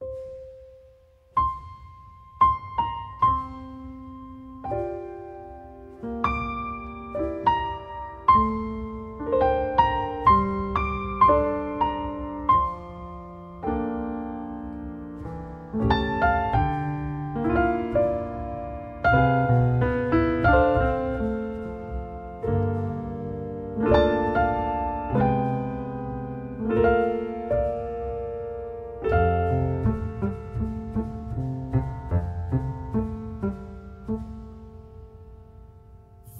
you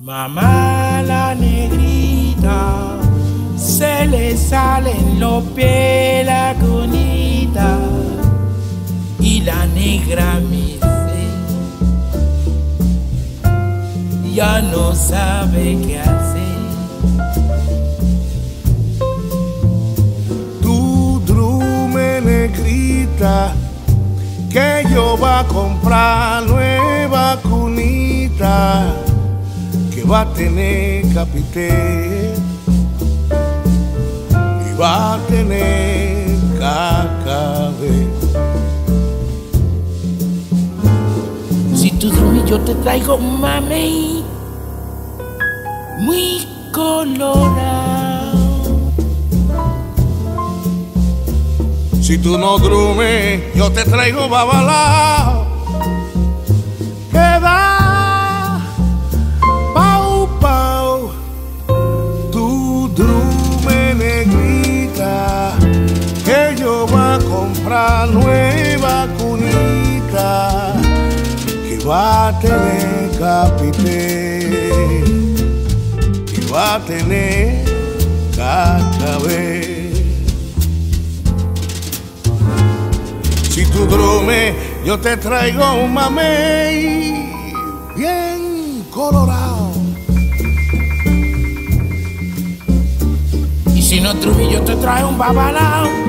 Mamá la negrita, se le salen los pies la cunita y la negra me dice, ya no sabe qué hacer. Tu drume negrita, que yo va a comprar va a tener capité y va a tener cacabé. Si tú y yo te traigo mamey muy colorado. Si tú no drumes, yo te traigo babalao. Comprar nueva cunita que va a tener capité y va a tener cacabé. Si tú drumes, yo te traigo un mamey bien colorado. Y si no yo te traigo un babalao.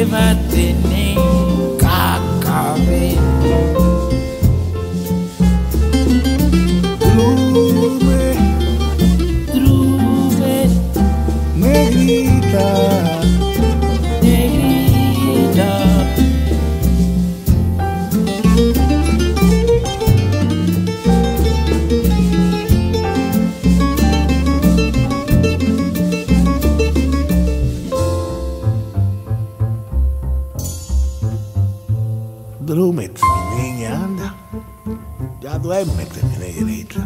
Que va a tener cacabé. Drube, drube, negrita. Drúmete, mi niña, anda. Ya duérmete, mi negrita.